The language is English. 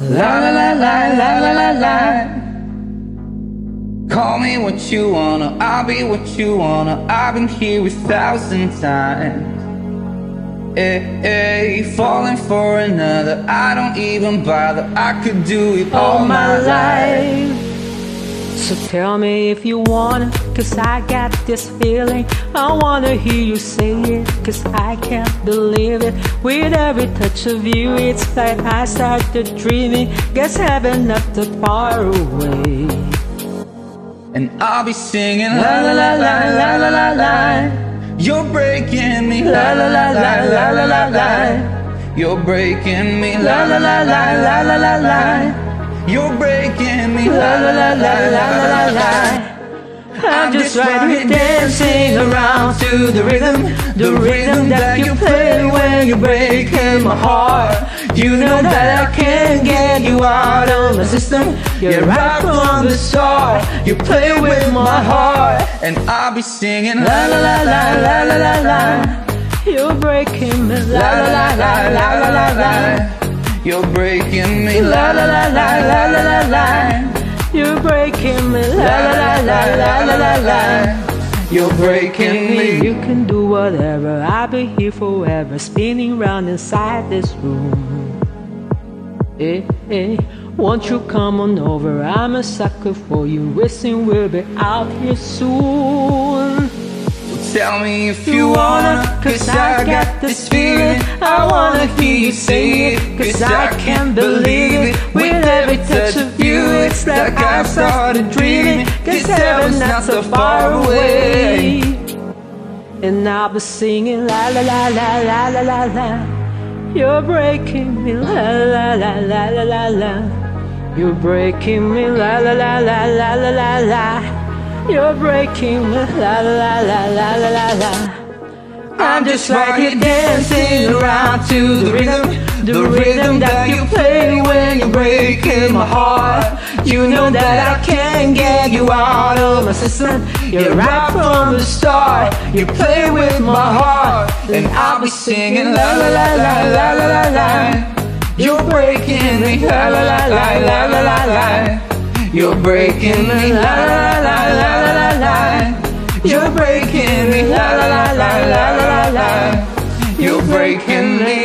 La la la la la la la la. Call me what you wanna, I'll be what you wanna. I've been here a thousand times. Eh, eh, hey, hey, falling for another, I don't even bother. I could do it all my life. So tell me if you wanna, cause I got this feeling. I wanna hear you say it, cause I can't believe it. With every touch of you, it's like I started dreaming. Guess heaven not that far away. And I'll be singing la la la la la la la la. You're breaking me la la la la la la la la. You're breaking me la la la la la la la la. You're breaking me. La la la la la la la. I'm just right here dancing around to the rhythm, the rhythm that you play when you're breaking my heart. You know that I can't get you out of my system. You're right from the start. You play with my heart, and I'll be singing la la la la la la la. la. You're breaking me La la la la la la la la. You're breaking me la la la la la la la la. You're breaking me. La la la la la la la la. You're breaking me. You can do whatever. I'll be here forever, spinning round inside this room. Eh, eh. Won't you come on over? I'm a sucker for you. Wishing we'll be out here soon. Tell me if you wanna, cause I got this feeling. I wanna hear you say it, cause I can't believe it. With every touch of you, it's like I've started dreaming. Cause heaven's not so far away. And I'll be singing la la la la la la la la. You're breaking me la la la la la la la. You're breaking me la la la la la la la la. You're breaking me la la la la la la la. I'm just right here dancing around to the rhythm, the rhythm that you play when you're breaking my heart. You know that I can't get you out of my system. You're right from the start. You play with my heart, and I'll be singing la la la la la la la la. You're breaking me la la la la la la la. You're breaking me la la. You're breaking me, la la la la la la la. You're breaking me.